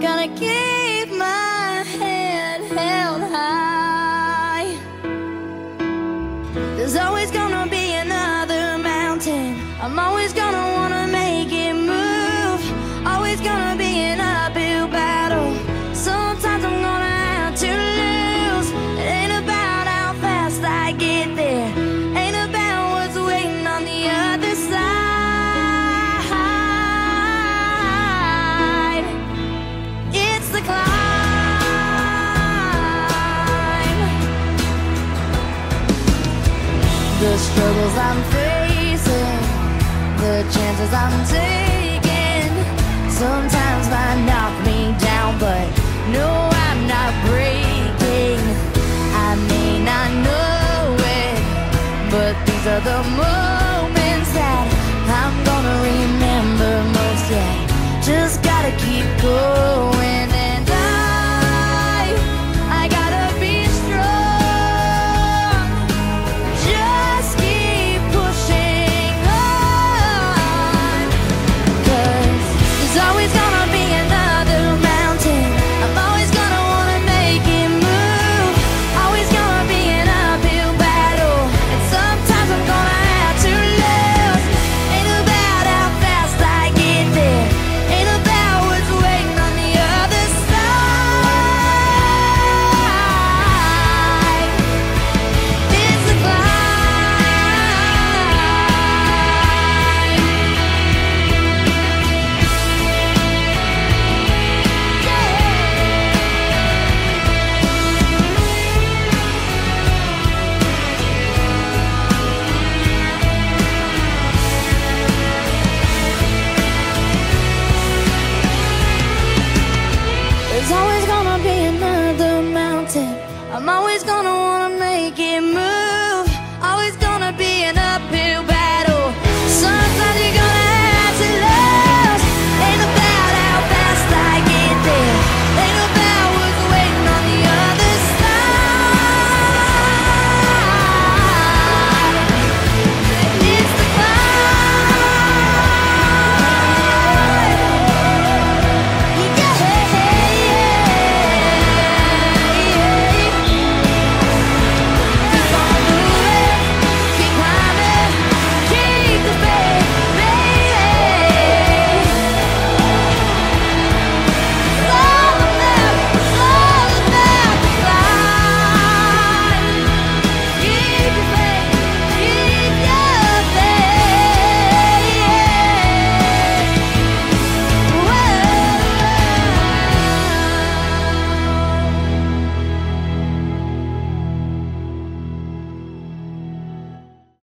Gotta keep my head held high. There's always gonna be another mountain. I'm always gonna struggles I'm facing, the chances I'm taking, sometimes might knock me down, but no, I'm not breaking. I may not know it, but these are the moments I'm always gonna wanna